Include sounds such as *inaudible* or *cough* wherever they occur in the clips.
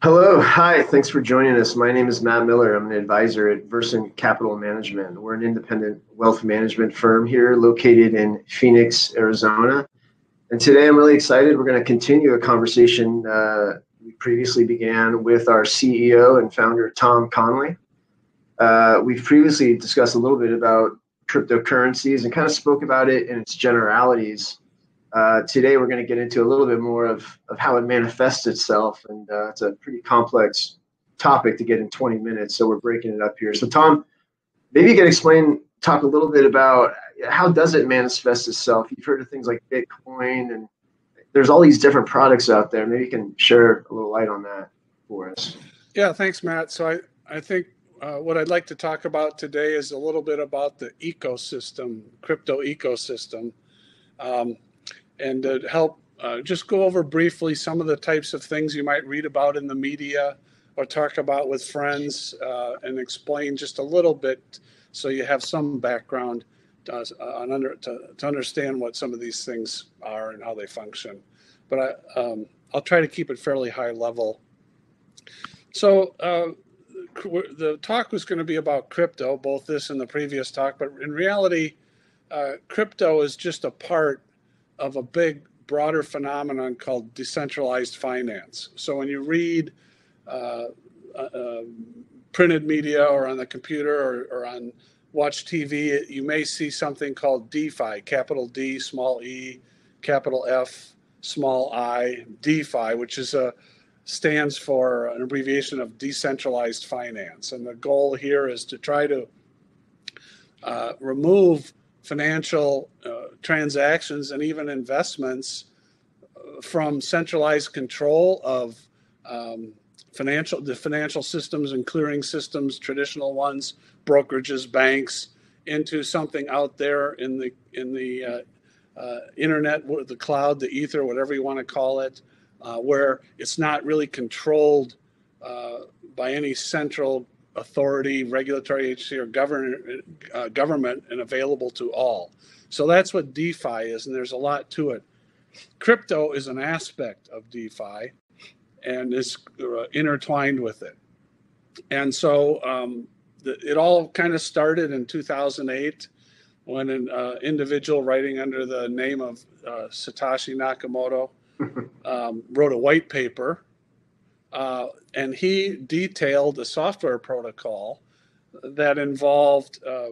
Hello, hi, thanks for joining us. My name is Matt Miller. I'm an advisor at Versant Capital Management. We're an independent wealth management firm here located in Phoenix, Arizona. And today I'm really excited. We're going to continue a conversation uh, we previously began with our CEO and founder, Tom Connelly. Uh, we've previously discussed a little bit about cryptocurrencies and kind of spoke about it in its generalities. Uh, today, we're going to get into a little bit more of, of how it manifests itself. And uh, it's a pretty complex topic to get in 20 minutes. So we're breaking it up here. So, Tom, maybe you can explain, talk a little bit about how does it manifest itself? You've heard of things like Bitcoin, and there's all these different products out there. Maybe you can share a little light on that for us. Yeah, thanks, Matt. So I, I think uh, what I'd like to talk about today is a little bit about the ecosystem, crypto ecosystem. Um, and to help uh, just go over briefly some of the types of things you might read about in the media or talk about with friends uh, and explain just a little bit so you have some background to, uh, under, to, to, understand what some of these things are and how they function. But I, um, I'll try to keep it fairly high level. So uh, the talk was going to be about crypto, both this and the previous talk, but in reality, uh, crypto is just a part of a big, broader phenomenon called decentralized finance. So when you read uh, uh, uh, printed media or on the computer or, or, on watch TV, you may see something called DeFi, capital D, small e, capital F, small i, DeFi, which is a stands for an abbreviation of decentralized finance. And the goal here is to try to uh, remove financial uh, transactions and even investments uh, from centralized control of um, financial the financial systems and clearing systems, traditional ones, brokerages, banks, into something out there in the in the uh, uh, internet, the cloud, the ether, whatever you want to call it, uh, where it's not really controlled uh, by any central authority, regulatory agency, or govern, uh, government and available to all. So that's what DeFi is, and there's a lot to it. Crypto is an aspect of DeFi and is uh, intertwined with it. And so um, the, it all kind of started in 2008 when an uh, individual writing under the name of uh, Satoshi Nakamoto *laughs* um, wrote a white paper uh, and he detailed a software protocol that involved uh,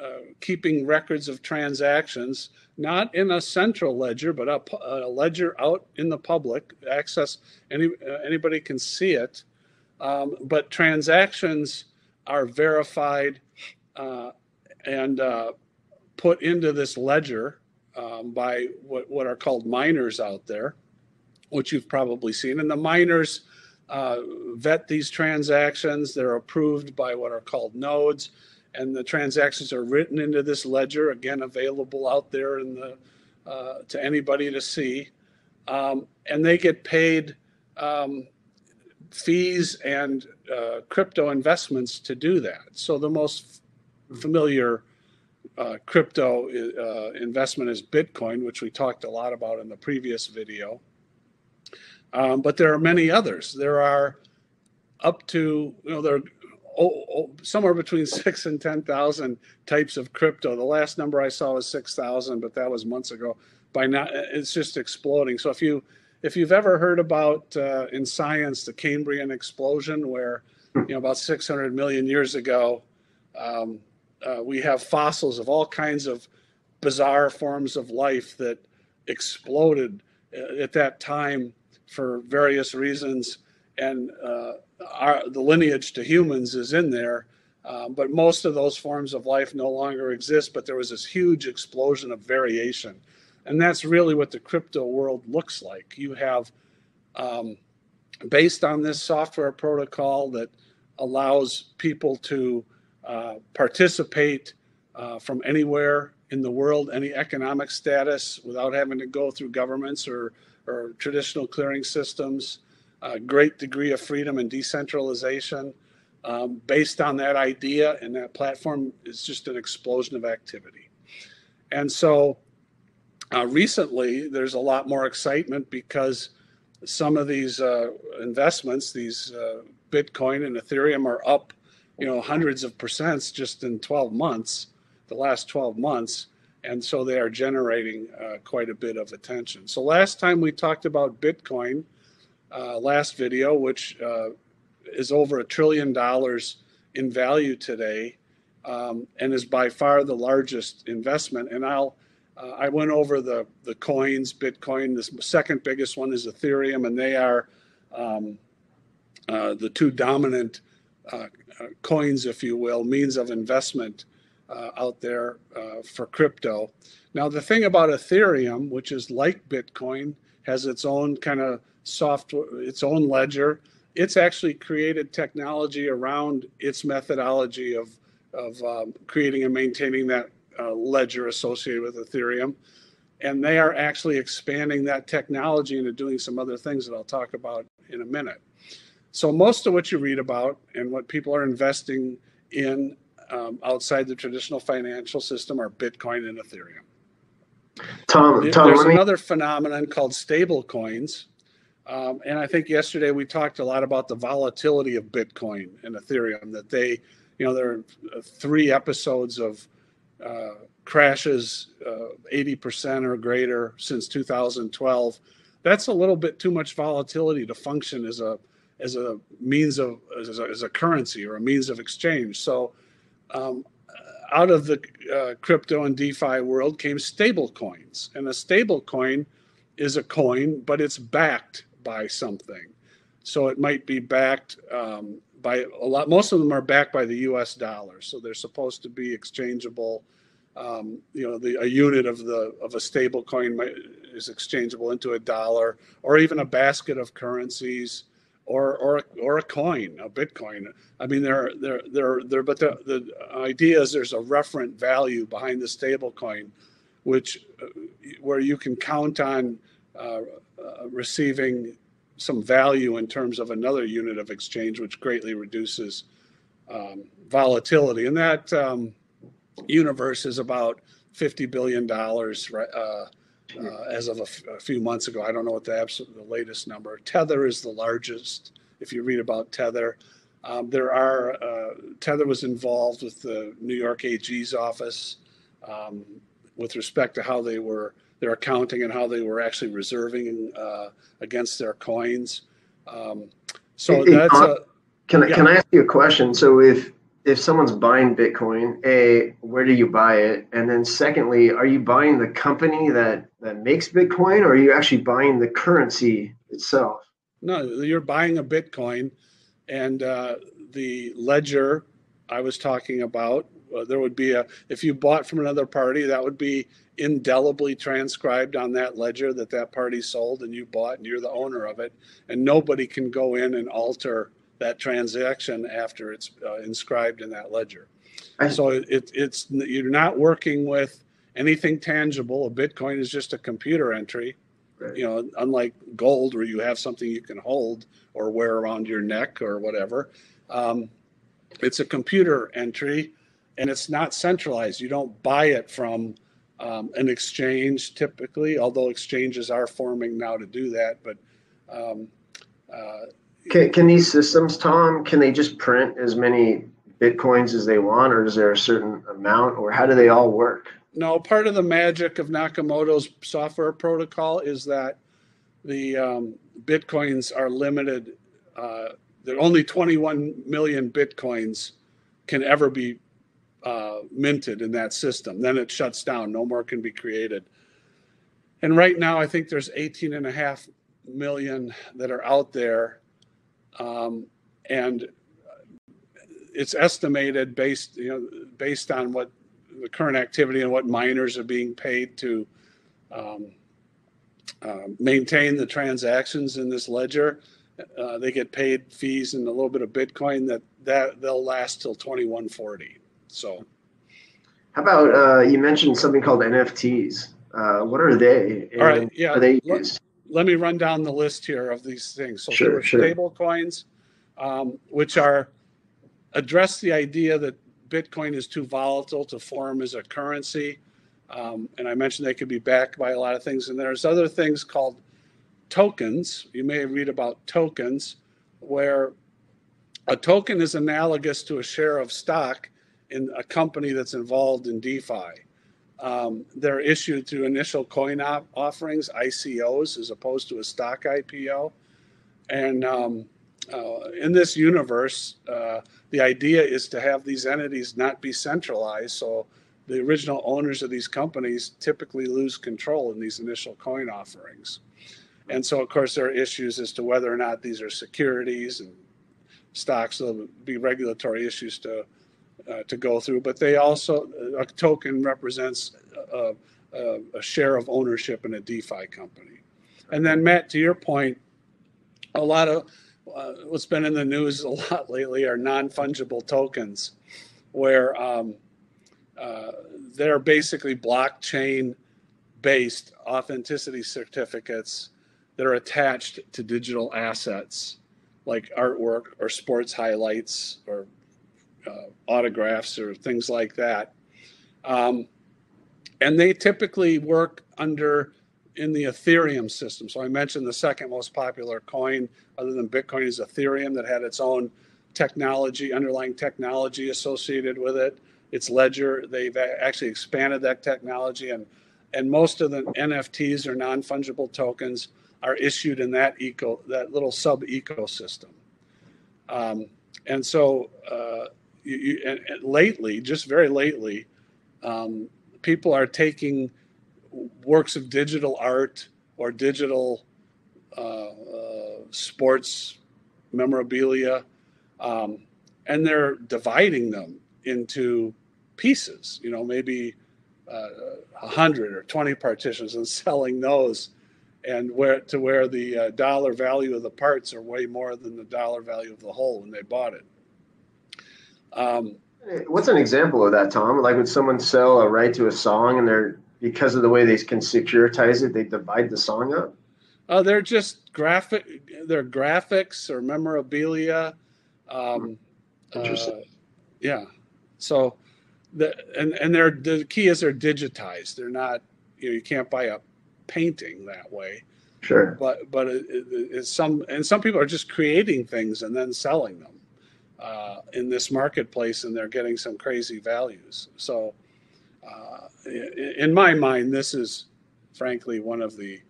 uh, keeping records of transactions, not in a central ledger, but a, a ledger out in the public access. Any uh, anybody can see it, um, but transactions are verified uh, and uh, put into this ledger um, by what, what are called miners out there, which you've probably seen. And the miners uh, vet these transactions. They're approved by what are called nodes, and the transactions are written into this ledger, again, available out there in the, uh, to anybody to see. Um, and they get paid um, fees and uh, crypto investments to do that. So the most familiar uh, crypto uh, investment is Bitcoin, which we talked a lot about in the previous video. Um, but there are many others. There are up to, you know, there are somewhere between *laughs* six and 10,000 types of crypto. The last number I saw was 6,000, but that was months ago. By now, it's just exploding. So if you, if you've ever heard about uh, in science the Cambrian explosion, where you know about 600 million years ago, um, uh, we have fossils of all kinds of bizarre forms of life that exploded uh, at that time for various reasons, and uh, our, the lineage to humans is in there. Um, but most of those forms of life no longer exist. But there was this huge explosion of variation, and that's really what the crypto world looks like. You have, um, based on this software protocol that allows people to uh, participate uh, from anywhere in the world, any economic status, without having to go through governments or or traditional clearing systems, a great degree of freedom and decentralization. Um, based on that idea and that platform is just an explosion of activity. And so uh, recently, there's a lot more excitement because some of these uh, investments, these uh, Bitcoin and Ethereum, are up, you know, hundreds of percents just in 12 months, the last 12 months, and so they are generating uh, quite a bit of attention. So last time we talked about Bitcoin, uh, last video, which uh, is over a trillion dollars in value today, um, and is by far the largest investment. And I'll uh, I went over the the coins, Bitcoin. The second biggest one is Ethereum, and they are um, uh, the two dominant uh, coins, if you will, means of investment uh, out there uh, for crypto. Now, the thing about Ethereum, which is like Bitcoin, has its own kind of software, its own ledger. It's actually created technology around its methodology of of um, creating and maintaining that uh, ledger associated with Ethereum. And they are actually expanding that technology into doing some other things that I'll talk about in a minute. So, most of what you read about and what people are investing in um, outside the traditional financial system are Bitcoin and Ethereum. Tom, Tom there's another phenomenon called stable coins. Um, and I think yesterday we talked a lot about the volatility of Bitcoin and Ethereum, that they, you know, there are three episodes of uh, crashes uh, 80% or greater since 2012. That's a little bit too much volatility to function as a as a means of as a, as a currency or a means of exchange. So, um, out of the uh, crypto and DeFi world came stable coins, and a stable coin is a coin, but it's backed by something. So it might be backed um, by a lot. Most of them are backed by the U.S. dollar, so they're supposed to be exchangeable. Um, you know, the, a unit of the of a stable coin might, is exchangeable into a dollar, or even a basket of currencies, or or or a coin, a Bitcoin. I mean, there there there there. But the the idea is there's a referent value behind the stable coin, which uh, where you can count on uh, uh, receiving some value in terms of another unit of exchange, which greatly reduces um, volatility. And that um, universe is about $50 billion uh, uh, as of a, f- a few months ago. I don't know what the absolute the latest number. Tether is the largest. If you read about Tether, um, there are uh, Tether was involved with the New York AG's office um, with respect to how they were their accounting and how they were actually reserving uh, against their coins. Um, so hey, that's a. Can I, yeah. can I ask you a question? So if if someone's buying Bitcoin, a where do you buy it? And then secondly, are you buying the company that that makes Bitcoin, or are you actually buying the currency itself? No, you're buying a Bitcoin, and uh, the ledger I was talking about. Uh, there would be a if you bought from another party, that would be indelibly transcribed on that ledger that that party sold and you bought and you're the owner of it and nobody can go in and alter that transaction after it's uh, inscribed in that ledger so it, it's you're not working with anything tangible a bitcoin is just a computer entry right. you know unlike gold where you have something you can hold or wear around your neck or whatever um, it's a computer entry and it's not centralized you don't buy it from um, an exchange typically, although exchanges are forming now to do that. But um, uh, can, can these systems, Tom, can they just print as many bitcoins as they want, or is there a certain amount, or how do they all work? No, part of the magic of Nakamoto's software protocol is that the um, bitcoins are limited. Uh, that only 21 million bitcoins can ever be uh, minted in that system. Then it shuts down. No more can be created. And right now, I think there's 18 and a half million that are out there. Um, and it's estimated based, you know, based on what the current activity and what miners are being paid to um, uh, maintain the transactions in this ledger. Uh, they get paid fees and a little bit of Bitcoin that that they'll last till 2140. So, how about uh, you mentioned something called NFTs? Uh, what are they? All right, yeah. Are they let, let, me run down the list here of these things. So sure, there are sure. stable coins, um, which are address the idea that Bitcoin is too volatile to form as a currency. Um, and I mentioned they could be backed by a lot of things. And there's other things called tokens. You may read about tokens, where a token is analogous to a share of stock in a company that's involved in DeFi. Um, they're issued through initial coin op- offerings, ICOs, as opposed to a stock IPO. And um, uh, in this universe, uh, the idea is to have these entities not be centralized. So the original owners of these companies typically lose control in these initial coin offerings. And so, of course, there are issues as to whether or not these are securities and stocks. There'll be regulatory issues to uh, to go through, but they also a token represents a, a, a, share of ownership in a DeFi company. And then, Matt, to your point, a lot of uh, what's been in the news *laughs* a lot lately are non fungible tokens, where um, uh, they're basically blockchain based authenticity certificates that are attached to digital assets like artwork or sports highlights or uh, autographs or things like that. Um, and they typically work under in the Ethereum system. So I mentioned the second most popular coin other than Bitcoin is Ethereum that had its own technology, underlying technology associated with it. Its ledger, they've actually expanded that technology and and most of the NFTs or non-fungible tokens are issued in that eco that little sub ecosystem. Um, and so uh, you, you, and, and lately, just very lately, um, people are taking works of digital art or digital uh, uh, sports memorabilia, um, and they're dividing them into pieces. You know, maybe uh, a hundred or twenty partitions, and *laughs* selling those and where to where the uh, dollar value of the parts are way more than the dollar value of the whole when they bought it. Um, What's an example of that, Tom? Like, would someone sell a right to a song, and they're because of the way they can securitize it, they divide the song up? Uh, they're just graphic. They're graphics or memorabilia. Um, hmm. Interesting. Uh, yeah. So, the and and they're the key is they're digitized. They're not. You know, you can't buy a painting that way. Sure. But but it, it, it's some and some people are just creating things and then selling them uh, in this marketplace, and they're getting some crazy values. So, uh, in my mind, this is frankly one of the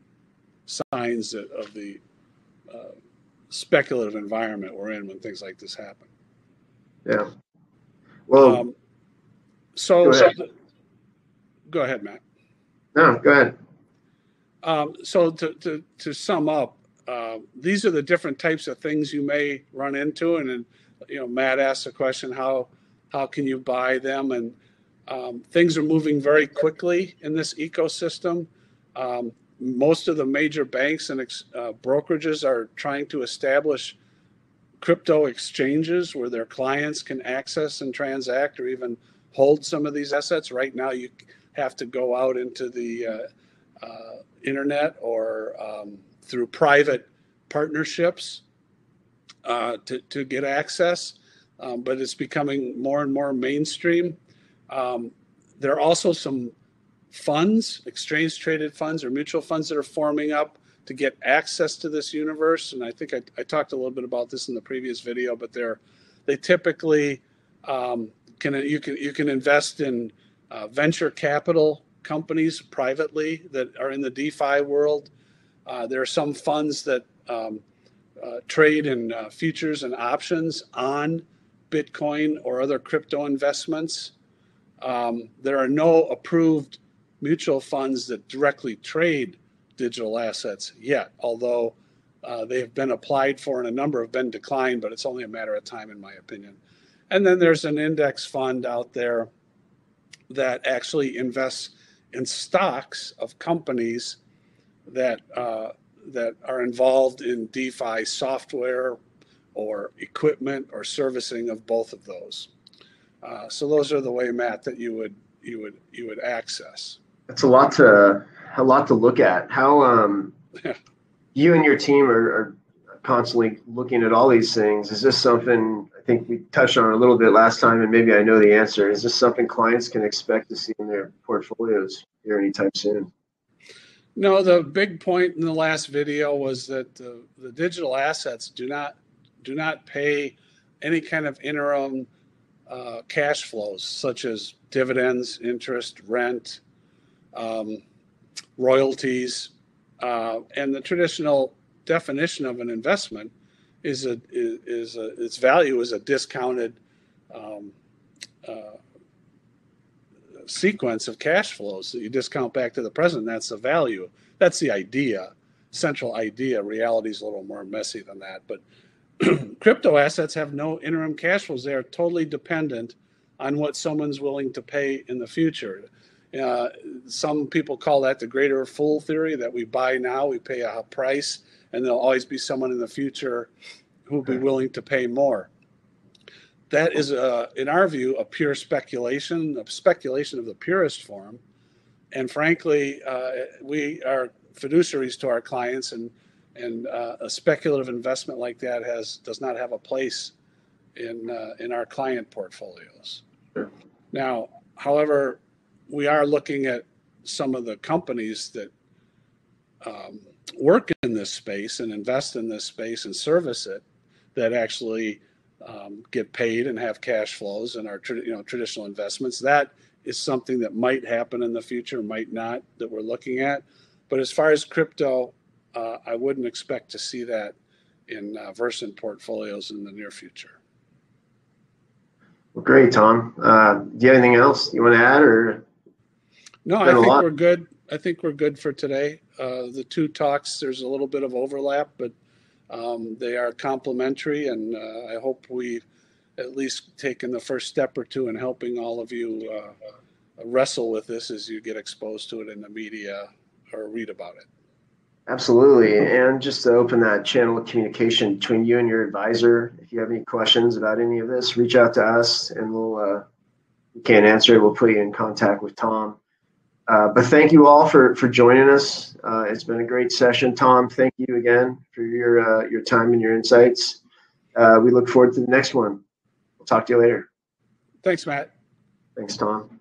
signs of the uh, speculative environment we're in when things like this happen. Yeah. Well. Um, so, go ahead. so go ahead, Matt. No, go ahead. Um, so to, to, to sum up, uh, these are the different types of things you may run into. And, and you know, Matt asked the question, how, how can you buy them? And um, things are moving very quickly in this ecosystem. Um, most of the major banks and uh, brokerages are trying to establish crypto exchanges where their clients can access and transact or even hold some of these assets. Right now, you have to go out into the uh, uh, internet or um, through private partnerships uh, to, to get access, um, but it's becoming more and more mainstream. Um, there are also some funds, exchange traded funds or mutual funds that are forming up to get access to this universe. And I think I, I talked a little bit about this in the previous video, but they're they typically um, can you can you can invest in uh, venture capital companies privately that are in the DeFi world. Uh, there are some funds that um, uh, trade in uh, futures and options on Bitcoin or other crypto investments. Um, there are no approved mutual funds that directly trade digital assets yet, although uh, they have been applied for and a number have been declined, but it's only a matter of time, in my opinion. And then there's an index fund out there that actually invests in stocks of companies that uh, that are involved in DeFi software or equipment or servicing of both of those. Uh, so those are the way, Matt, that you would you would you would access. That's a lot to a lot to look at. How um, you and your team are, are constantly looking at all these things. Is this something I think we touched on a little bit last time, and maybe I know the answer. Is this something clients can expect to see in their portfolios here anytime soon? No, the big point in the last video was that the, the digital assets do not do not pay any kind of interim uh, cash flows, such as dividends, interest, rent, um, royalties, uh, and the traditional definition of an investment is a is, a, its value is a discounted um, uh, sequence of cash flows that you discount back to the present. That's the value. That's the idea, central idea. Reality is a little more messy than that. But *clears throat* crypto assets have no interim cash flows. They are totally dependent on what someone's willing to pay in the future. Uh, some people call that the greater fool theory that we buy now, we pay a price, and there'll always be someone in the future who'll be willing to pay more that is, a, in our view, a pure speculation, a speculation of the purest form. And frankly, uh, we are fiduciaries to our clients, and and uh, a speculative investment like that has does not have a place in uh, in our client portfolios. Sure. Now, however, we are looking at some of the companies that um, work in this space and invest in this space and service it that actually um, get paid and have cash flows and our you know traditional investments. That is something that might happen in the future, might not that we're looking at. But as far as crypto, uh, I wouldn't expect to see that in uh, Versant portfolios in the near future. Well, great, Tom. Uh, do you have anything else you want to add, or? No, I think we're good. I think we're good for today. Uh, the two talks, there's a little bit of overlap, but um, they are complementary, and uh, I hope we've at least taken the first step or two in helping all of you uh, wrestle with this as you get exposed to it in the media or read about it. Absolutely. And just to open that channel of communication between you and your advisor, if you have any questions about any of this, reach out to us and we'll, uh, we can't answer it. We'll put you in contact with Tom. Uh, but thank you all for for joining us. Uh, it's been a great session, Tom. Thank you again for your uh, your time and your insights. Uh, we look forward to the next one. We'll talk to you later. Thanks, Matt. Thanks, Tom.